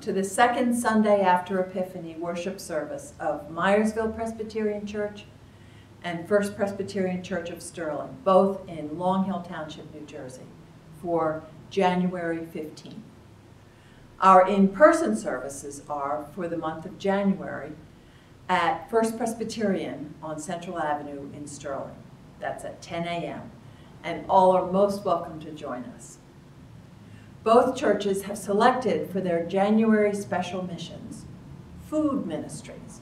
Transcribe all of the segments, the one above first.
To the second Sunday after Epiphany worship service of Meyersville Presbyterian Church and First Presbyterian Church of Stirling, both in Long Hill Township, New Jersey, for January 15th. Our in-person services are for the month of January at First Presbyterian on Central Avenue in Stirling. That's at 10 a.m. And all are most welcome to join us. Both churches have selected for their January special missions food ministries.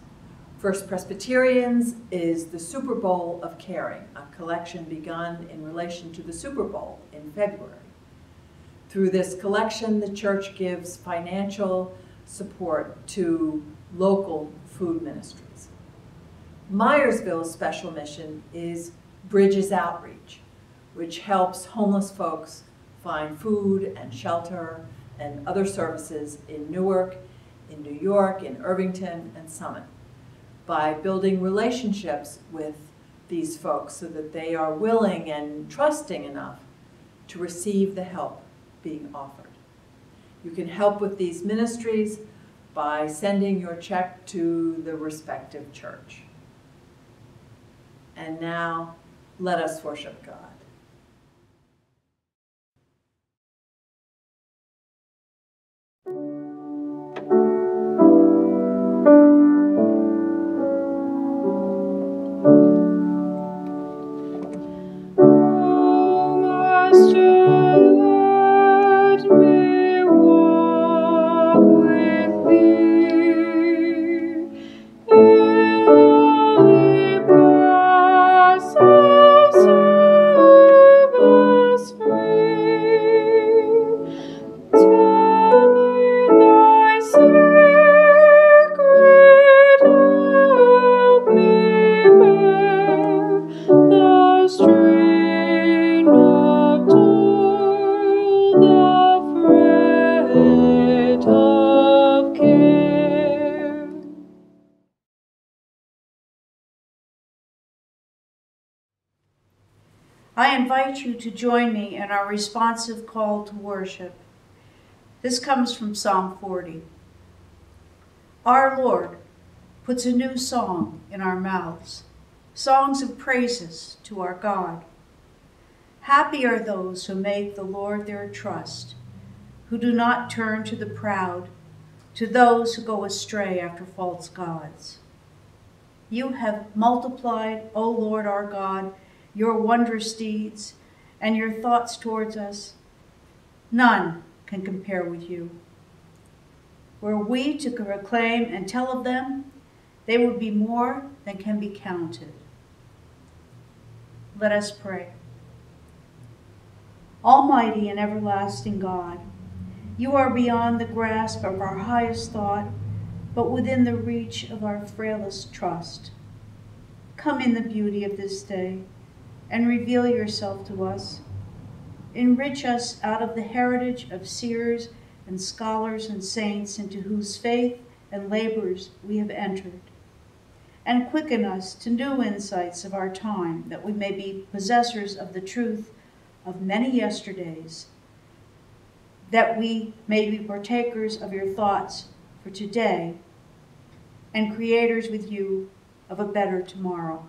First Presbyterians is the Super Bowl of Caring, a collection begun in relation to the Super Bowl in February. Through this collection, the church gives financial support to local food ministries. Meyersville's special mission is Bridges Outreach, which helps homeless folks find food and shelter and other services in Newark, in New York, in Irvington, and Summit by building relationships with these folks so that they are willing and trusting enough to receive the help being offered. You can help with these ministries by sending your check to the respective church. And now, let us worship God. To join me in our responsive call to worship. This comes from Psalm 40. Our Lord puts a new song in our mouths, songs of praises to our God. Happy are those who make the Lord their trust, who do not turn to the proud, to those who go astray after false gods. You have multiplied, O Lord our God, your wondrous deeds, and your thoughts towards us. None can compare with you. Were we to proclaim and tell of them, they would be more than can be counted. Let us pray. Almighty and everlasting God, you are beyond the grasp of our highest thought, but within the reach of our frailest trust. Come in the beauty of this day and reveal yourself to us. Enrich us out of the heritage of seers and scholars and saints into whose faith and labors we have entered. And quicken us to new insights of our time, that we may be possessors of the truth of many yesterdays, that we may be partakers of your thoughts for today, and creators with you of a better tomorrow.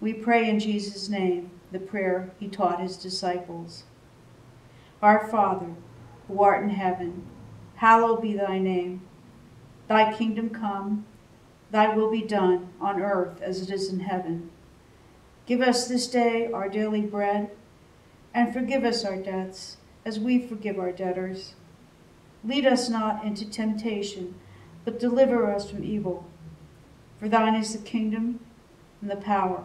We pray in Jesus' name the prayer he taught his disciples. Our Father, who art in heaven, hallowed be thy name. Thy kingdom come, thy will be done on earth as it is in heaven. Give us this day our daily bread, and forgive us our debts as we forgive our debtors. Lead us not into temptation, but deliver us from evil. For thine is the kingdom and the power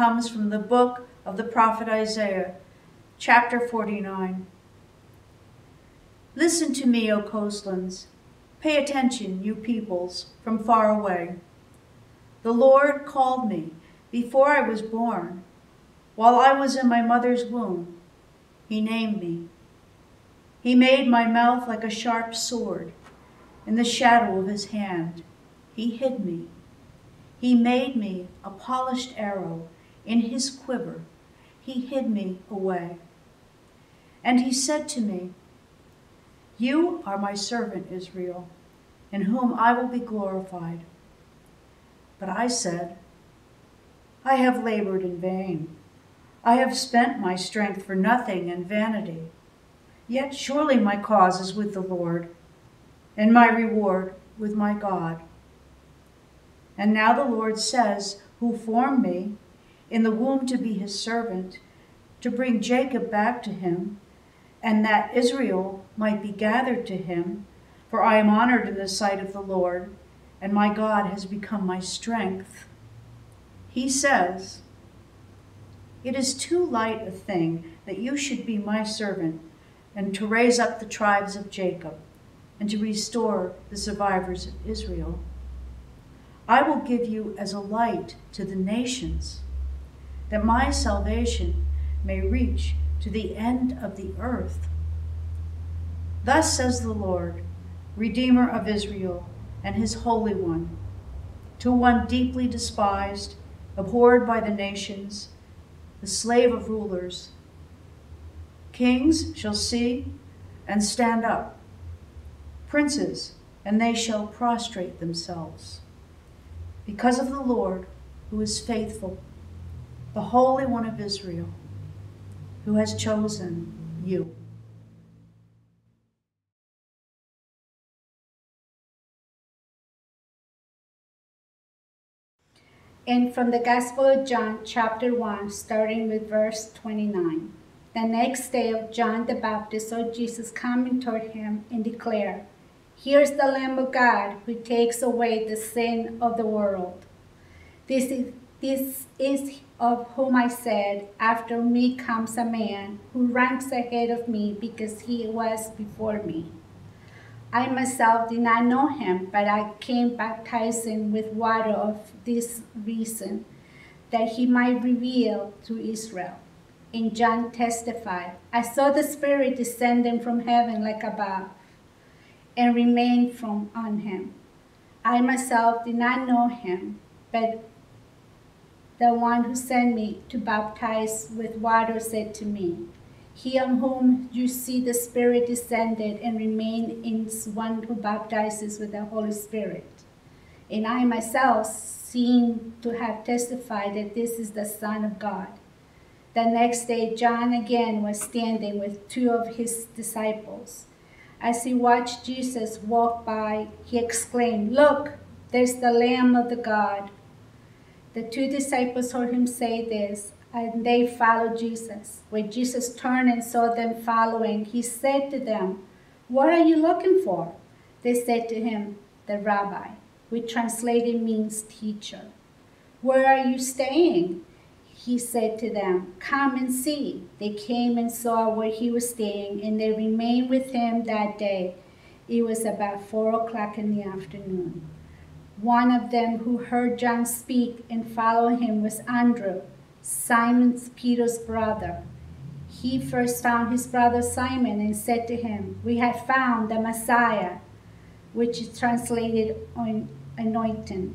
Comes from the book of the prophet Isaiah, chapter 49. Listen to me, O coastlands. Pay attention, you peoples from far away. The Lord called me before I was born. While I was in my mother's womb, He named me. He made my mouth like a sharp sword. In the shadow of His hand, He hid me. He made me a polished arrow. In His quiver, He hid me away. And He said to me, You are my servant, Israel, in whom I will be glorified. But I said, I have labored in vain. I have spent my strength for nothing and vanity. Yet surely my cause is with the Lord, and my reward with my God. And now the Lord says, Who formed me in the womb to be his servant, to bring Jacob back to him, and that Israel might be gathered to him, for I am honored in the sight of the Lord and my God has become my strength. He says, It is too light a thing that you should be my servant, and to raise up the tribes of Jacob, and to restore the survivors of Israel. I will give you as a light to the nations, that my salvation may reach to the end of the earth. Thus says the Lord, Redeemer of Israel and his Holy One, to one deeply despised, abhorred by the nations, the slave of rulers. Kings shall see and stand up, princes, and they shall prostrate themselves. Because of the Lord, who is faithful, the Holy One of Israel, who has chosen you. And from the Gospel of John, chapter 1, starting with verse 29. The next day of John the Baptist saw Jesus coming toward him and declared, Here's the Lamb of God who takes away the sin of the world. This is, this is of whom I said, After me comes a man who ranks ahead of me because he was before me. I myself did not know him, but I came baptizing with water of this reason, that he might reveal to Israel. And John testified, I saw the Spirit descending from heaven like a dove, and remained from on him. I myself did not know him, but the one who sent me to baptize with water said to me, he on whom you see the Spirit descended and remain is one who baptizes with the Holy Spirit. And I myself seem to have testified that this is the Son of God. The next day, John again was standing with two of his disciples. As he watched Jesus walk by, he exclaimed, Look, there's the Lamb of the God. The two disciples heard him say this and they followed Jesus. When Jesus turned and saw them following, he said to them, What are you looking for? They said to him, The rabbi, which translated means teacher. Where are you staying? He said to them, Come and see. They came and saw where he was staying, and they remained with him that day. It was about four o'clock in the afternoon. One of them who heard John speak and followed him was Andrew Simon Peter's brother. He first found his brother Simon and said to him, We have found the Messiah, which is translated anointed.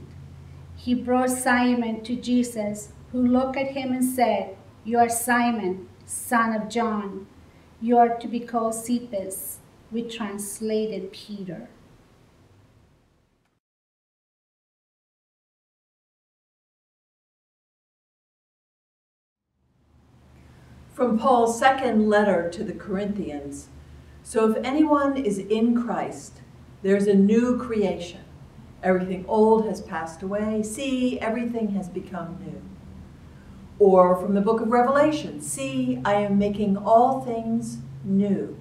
He brought Simon to Jesus, who looked at him and said, You are Simon, son of John. You are to be called Cephas, which translated Peter. From Paul's second letter to the Corinthians So if anyone is in Christ, there's a new creation. Everything old has passed away. See, everything has become new. Or from the book of Revelation See, I am making all things new.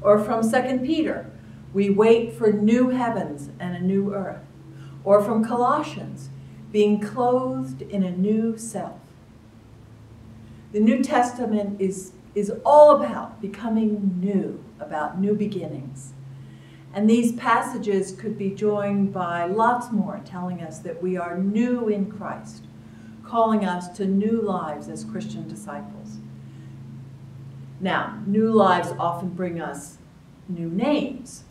Or from 2 Peter We wait for new heavens and a new earth. Or from Colossians being clothed in a new self. The New Testament is, is all about becoming new, about new beginnings. And these passages could be joined by lots more telling us that we are new in Christ, calling us to new lives as Christian disciples. Now, new lives often bring us new names.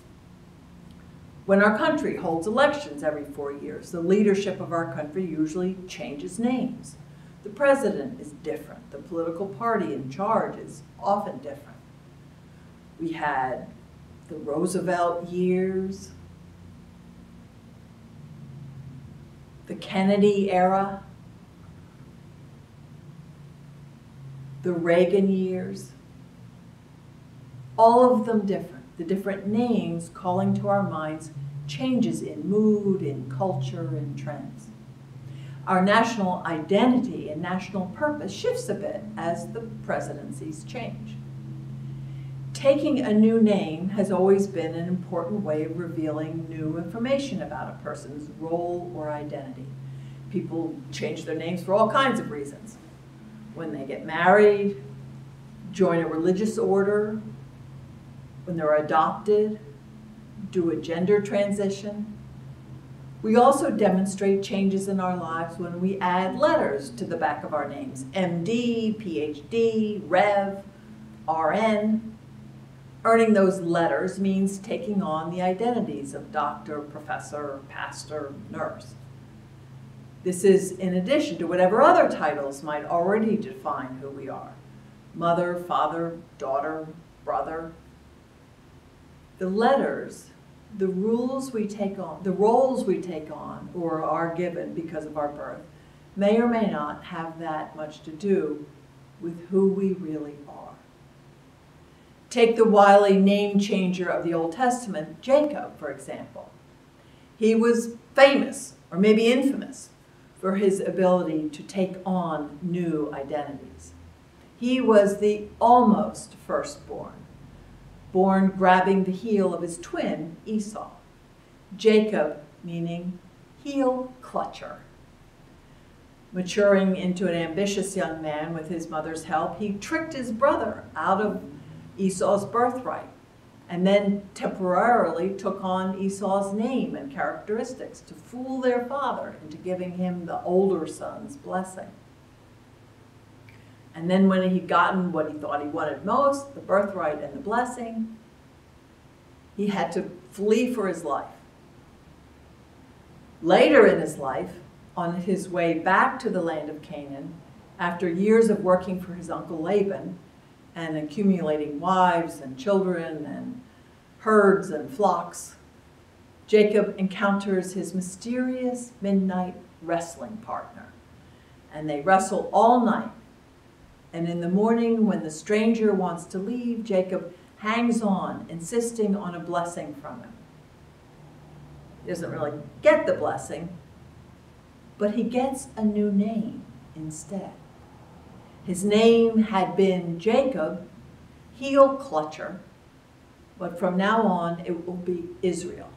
When our country holds elections every four years, the leadership of our country usually changes names. The president is different. The political party in charge is often different. We had the Roosevelt years, the Kennedy era, the Reagan years, all of them different. The different names calling to our minds changes in mood, in culture, in trends. Our national identity and national purpose shifts a bit as the presidencies change. Taking a new name has always been an important way of revealing new information about a person's role or identity. People change their names for all kinds of reasons. When they get married, join a religious order, when they're adopted, do a gender transition. We also demonstrate changes in our lives when we add letters to the back of our names MD, PhD, Rev, RN. Earning those letters means taking on the identities of doctor, professor, pastor, nurse. This is in addition to whatever other titles might already define who we are mother, father, daughter, brother, the letters, the rules we take on, the roles we take on or are given because of our birth may or may not have that much to do with who we really are. Take the wily name changer of the Old Testament, Jacob, for example. He was famous, or maybe infamous, for his ability to take on new identities. He was the almost firstborn born grabbing the heel of his twin, Esau. Jacob, meaning heel clutcher. Maturing into an ambitious young man with his mother's help, he tricked his brother out of Esau's birthright and then temporarily took on Esau's name and characteristics to fool their father into giving him the older son's blessing. And then when he'd gotten what he thought he wanted most, the birthright and the blessing, he had to flee for his life. Later in his life, on his way back to the land of Canaan, after years of working for his uncle Laban and accumulating wives and children and herds and flocks, Jacob encounters his mysterious midnight wrestling partner. And they wrestle all night and in the morning, when the stranger wants to leave, Jacob hangs on, insisting on a blessing from him. He doesn't really get the blessing, but he gets a new name instead. His name had been Jacob, heel clutcher, but from now on it will be Israel,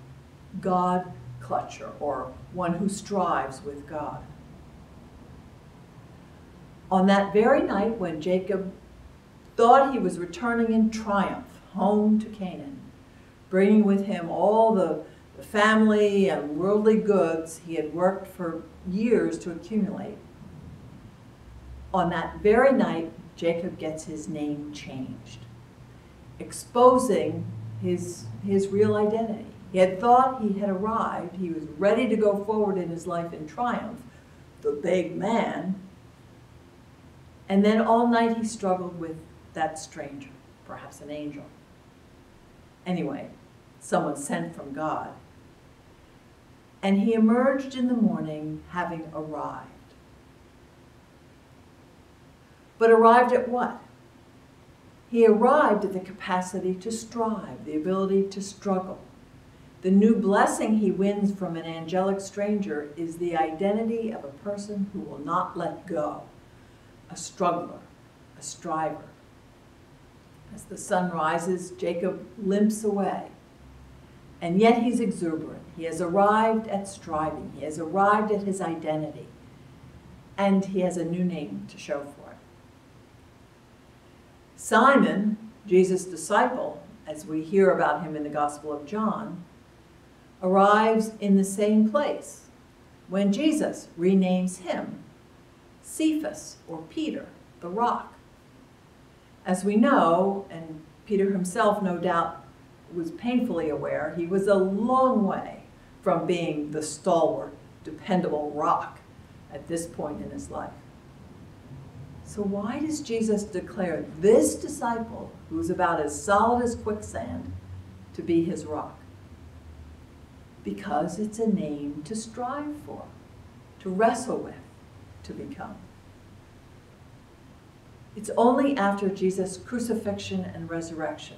God clutcher, or one who strives with God. On that very night when Jacob thought he was returning in triumph home to Canaan, bringing with him all the, family and worldly goods he had worked for years to accumulate, on that very night, Jacob gets his name changed, exposing his, his real identity. He had thought he had arrived, he was ready to go forward in his life in triumph, the big man, and then all night he struggled with that stranger, perhaps an angel. Anyway, someone sent from God. And he emerged in the morning having arrived. But arrived at what? He arrived at the capacity to strive, the ability to struggle. The new blessing he wins from an angelic stranger is the identity of a person who will not let go a struggler, a striver. As the sun rises, Jacob limps away. And yet he's exuberant. He has arrived at striving. He has arrived at his identity. And he has a new name to show for it. Simon, Jesus' disciple, as we hear about him in the Gospel of John, arrives in the same place when Jesus renames him Cephas, or Peter, the rock. As we know, and Peter himself no doubt was painfully aware, he was a long way from being the stalwart, dependable rock at this point in his life. So, why does Jesus declare this disciple, who's about as solid as quicksand, to be his rock? Because it's a name to strive for, to wrestle with, to become. It's only after Jesus' crucifixion and resurrection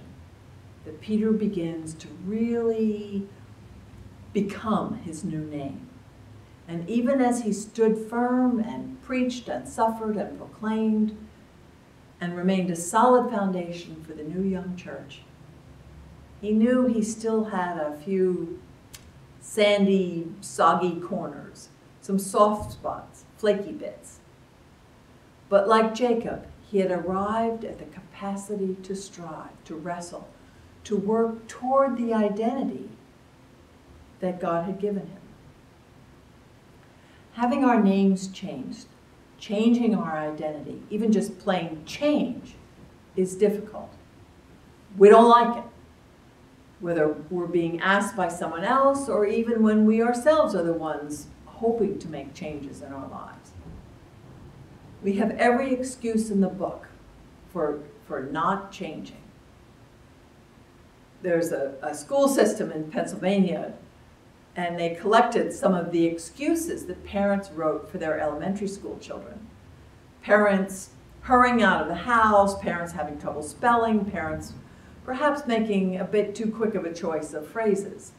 that Peter begins to really become his new name. And even as he stood firm and preached and suffered and proclaimed and remained a solid foundation for the new young church, he knew he still had a few sandy, soggy corners, some soft spots, flaky bits. But like Jacob, he had arrived at the capacity to strive, to wrestle, to work toward the identity that God had given him. Having our names changed, changing our identity, even just plain change, is difficult. We don't like it. Whether we're being asked by someone else or even when we ourselves are the ones hoping to make changes in our lives. We have every excuse in the book for, for not changing. There's a, a school system in Pennsylvania, and they collected some of the excuses that parents wrote for their elementary school children. Parents hurrying out of the house, parents having trouble spelling, parents perhaps making a bit too quick of a choice of phrases.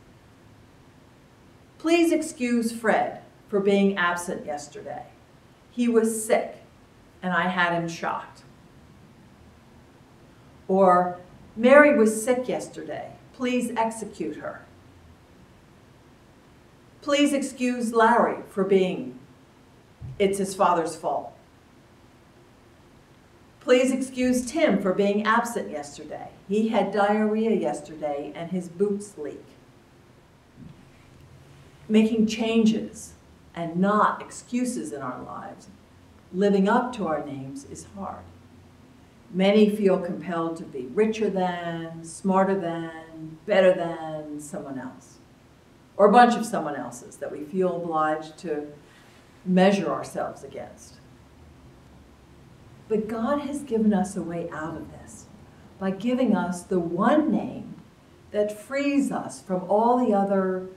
Please excuse Fred for being absent yesterday. He was sick and I had him shot. Or, Mary was sick yesterday. Please execute her. Please excuse Larry for being, it's his father's fault. Please excuse Tim for being absent yesterday. He had diarrhea yesterday and his boots leak. Making changes and not excuses in our lives living up to our names is hard. Many feel compelled to be richer than, smarter than, better than someone else, or a bunch of someone else's that we feel obliged to measure ourselves against. But God has given us a way out of this by giving us the one name that frees us from all the other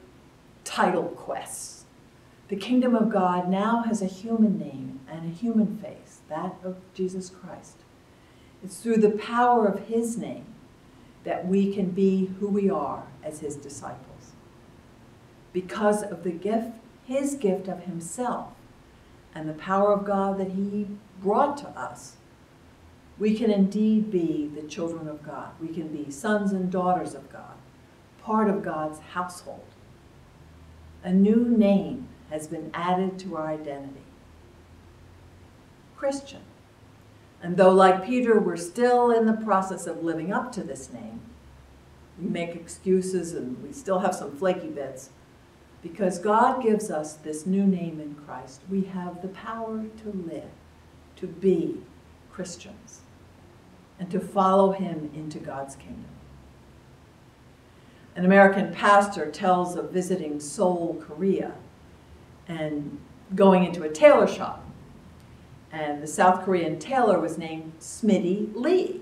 title quests. The kingdom of God now has a human name and a human face, that of Jesus Christ. It's through the power of his name that we can be who we are as his disciples. Because of the gift, his gift of himself, and the power of God that he brought to us, we can indeed be the children of God. We can be sons and daughters of God, part of God's household. A new name has been added to our identity. Christian. And though, like Peter, we're still in the process of living up to this name, we make excuses and we still have some flaky bits. Because God gives us this new name in Christ, we have the power to live, to be Christians, and to follow Him into God's kingdom. An American pastor tells of visiting Seoul, Korea, and going into a tailor shop and the South Korean tailor was named Smitty Lee.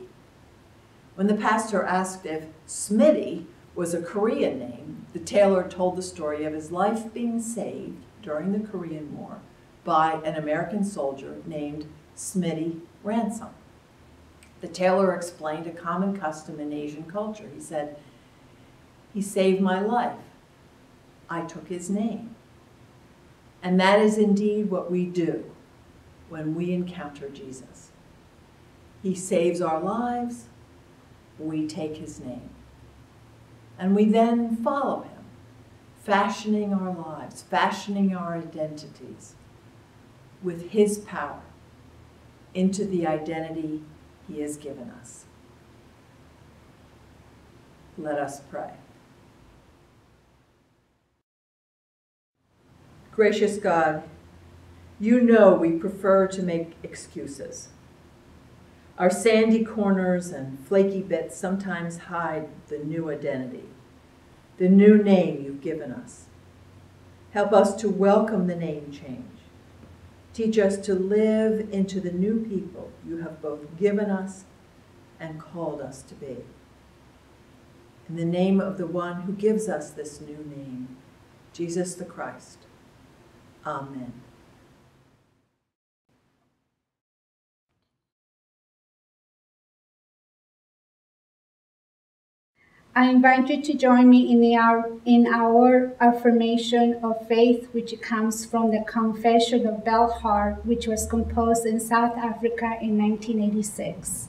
When the pastor asked if Smitty was a Korean name, the tailor told the story of his life being saved during the Korean War by an American soldier named Smitty Ransom. The tailor explained a common custom in Asian culture. He said, He saved my life. I took his name. And that is indeed what we do when we encounter Jesus. He saves our lives, we take his name. And we then follow him, fashioning our lives, fashioning our identities with his power into the identity he has given us. Let us pray. Gracious God, you know we prefer to make excuses. Our sandy corners and flaky bits sometimes hide the new identity, the new name you've given us. Help us to welcome the name change. Teach us to live into the new people you have both given us and called us to be. In the name of the one who gives us this new name, Jesus the Christ. Amen. I invite you to join me in our, in our affirmation of faith, which comes from the Confession of Belhar, which was composed in South Africa in 1986.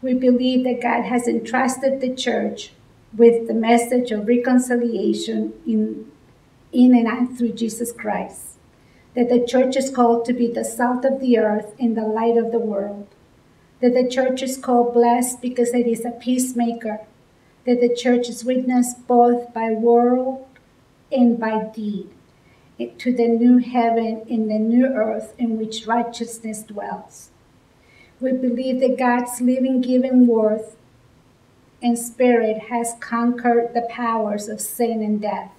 We believe that God has entrusted the church with the message of reconciliation in, in and out through Jesus Christ, that the church is called to be the salt of the earth and the light of the world, that the church is called blessed because it is a peacemaker that the church is witnessed both by word and by deed to the new heaven and the new earth in which righteousness dwells. We believe that God's living, giving word and spirit has conquered the powers of sin and death,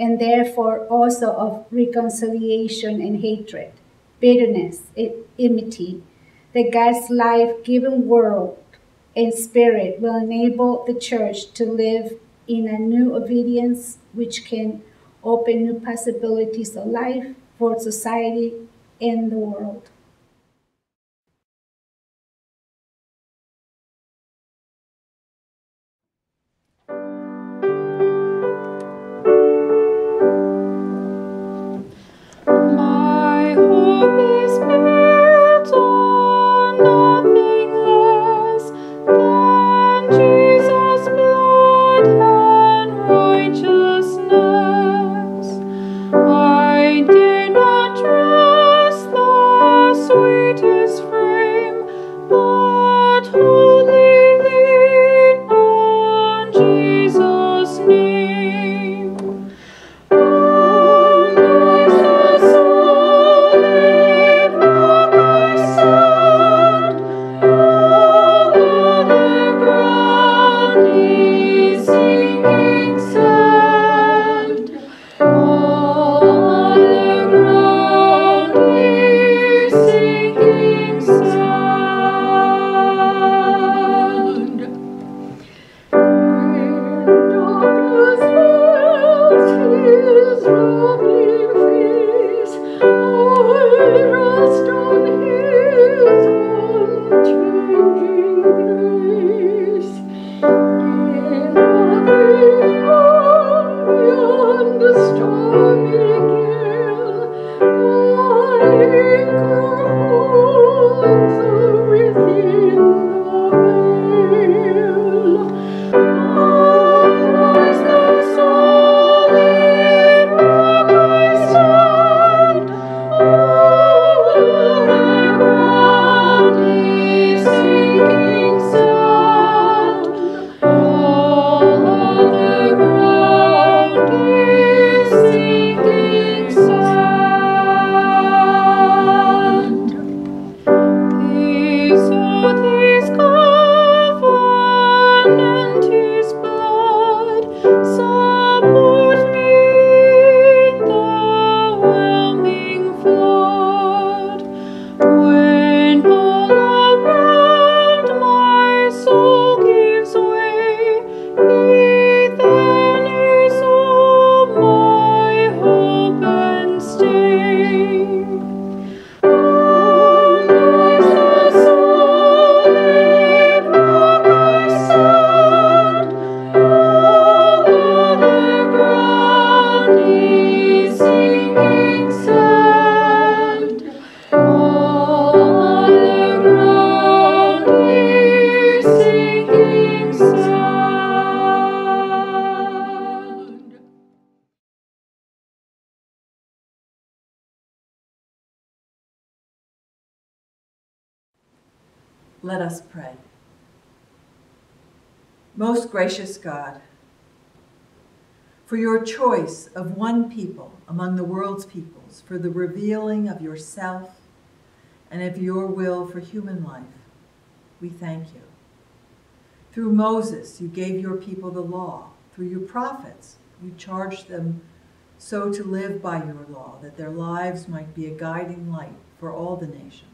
and therefore also of reconciliation and hatred, bitterness, and enmity, that God's life giving word and spirit will enable the church to live in a new obedience which can open new possibilities of life for society and the world. Let us pray. Most gracious God, for your choice of one people among the world's peoples, for the revealing of yourself and of your will for human life, we thank you. Through Moses, you gave your people the law. Through your prophets, you charged them so to live by your law, that their lives might be a guiding light for all the nations.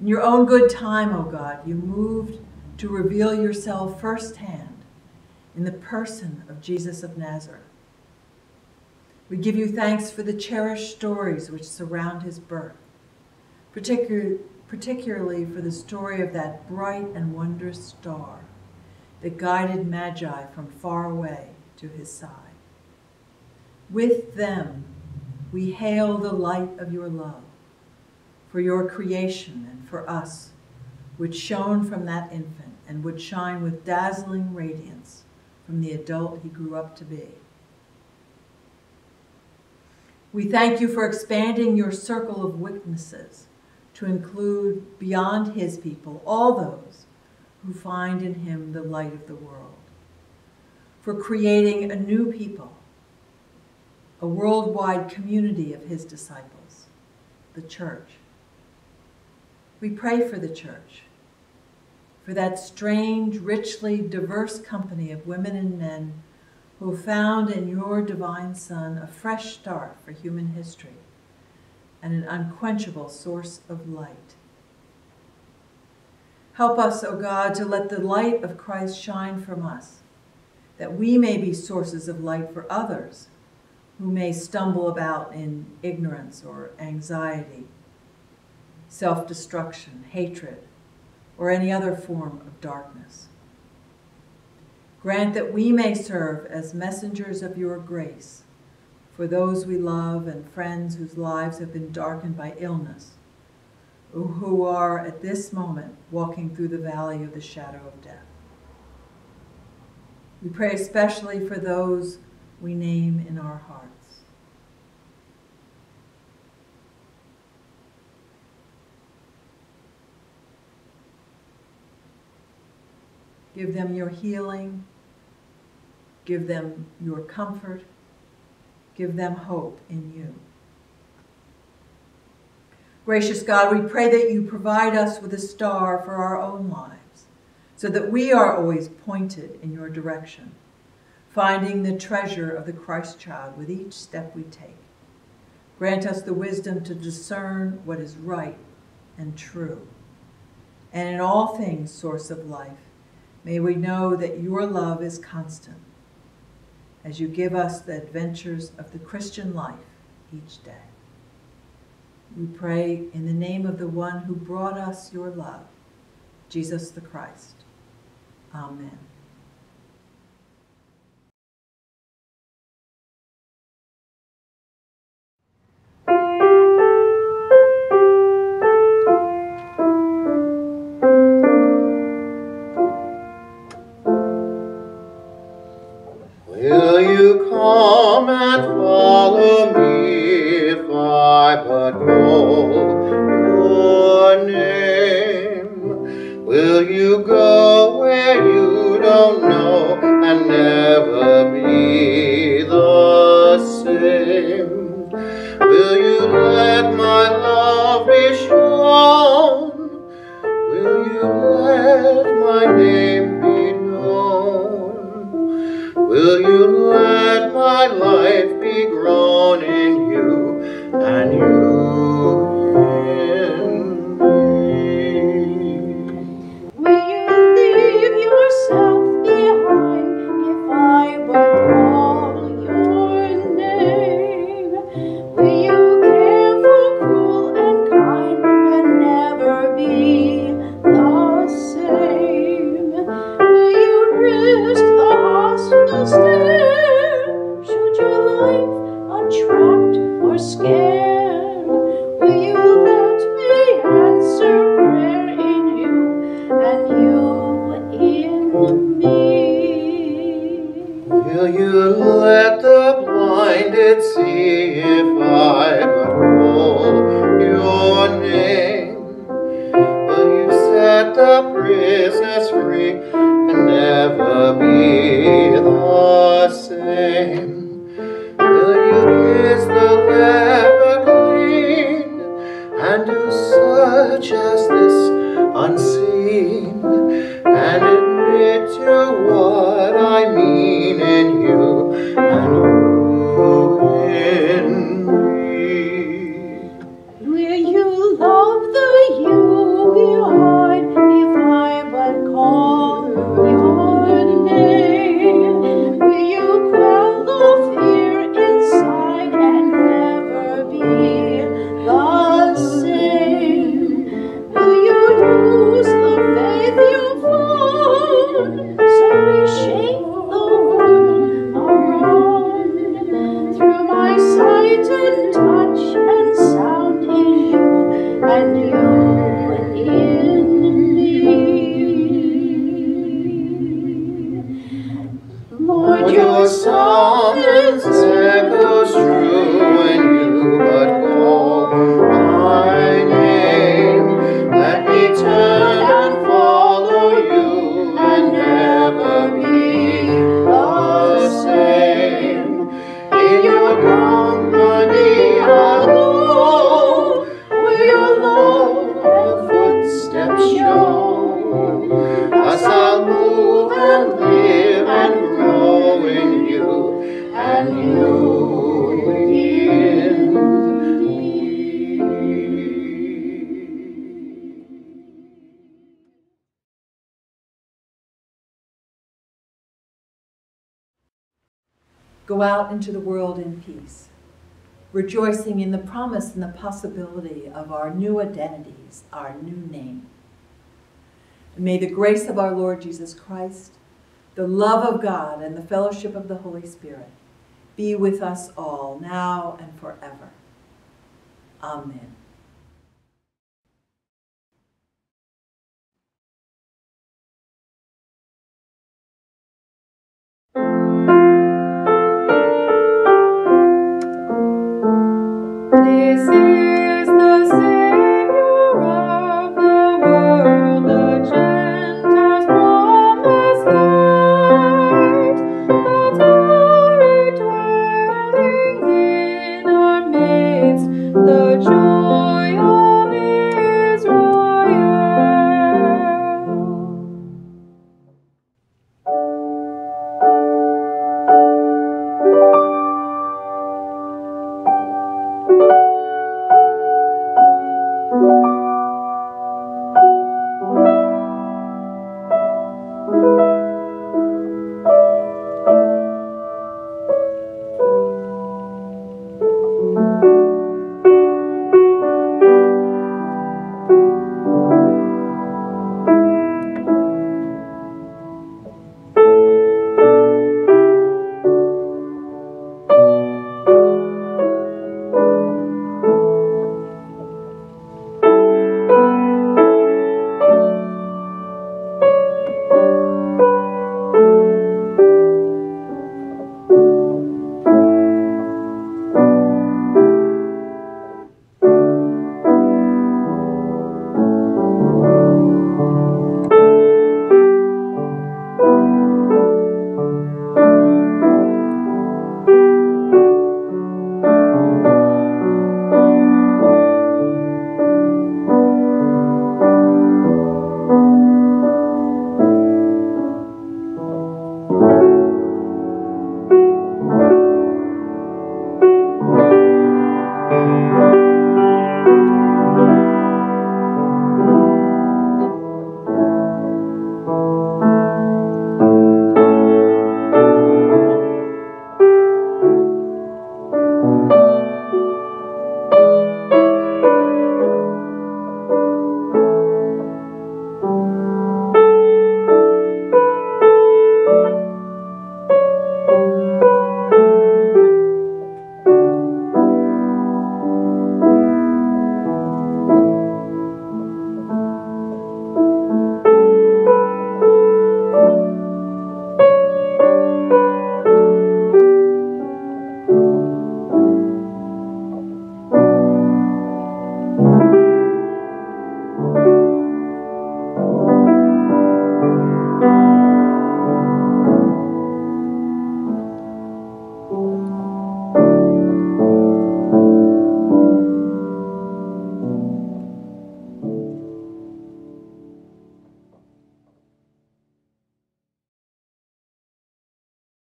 In your own good time, O God, you moved to reveal yourself firsthand in the person of Jesus of Nazareth. We give you thanks for the cherished stories which surround his birth, particularly, particularly for the story of that bright and wondrous star that guided Magi from far away to his side. With them, we hail the light of your love for your creation and for us, which shone from that infant and would shine with dazzling radiance from the adult he grew up to be. We thank you for expanding your circle of witnesses to include beyond his people all those who find in him the light of the world, for creating a new people, a worldwide community of his disciples, the church. We pray for the church for that strange, richly diverse company of women and men who found in your divine Son a fresh start for human history and an unquenchable source of light. Help us, O God, to let the light of Christ shine from us, that we may be sources of light for others who may stumble about in ignorance or anxiety, self destruction, hatred, or any other form of darkness. Grant that we may serve as messengers of your grace for those we love and friends whose lives have been darkened by illness, who are at this moment walking through the valley of the shadow of death. We pray especially for those we name in our hearts. Give them your healing. Give them your comfort. Give them hope in you. Gracious God, we pray that you provide us with a star for our own lives, so that we are always pointed in your direction, finding the treasure of the Christ child with each step we take. Grant us the wisdom to discern what is right and true, and in all things, source of life May we know that your love is constant as you give us the adventures of the Christian life each day. We pray in the name of the one who brought us your love, Jesus the Christ. Amen. go out into the world in peace, rejoicing in the promise and the possibility of our new identities, our new name. And may the grace of our Lord Jesus Christ, the love of God, and the fellowship of the Holy Spirit be with us all, now and forever. Amen.